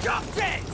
Drop dead!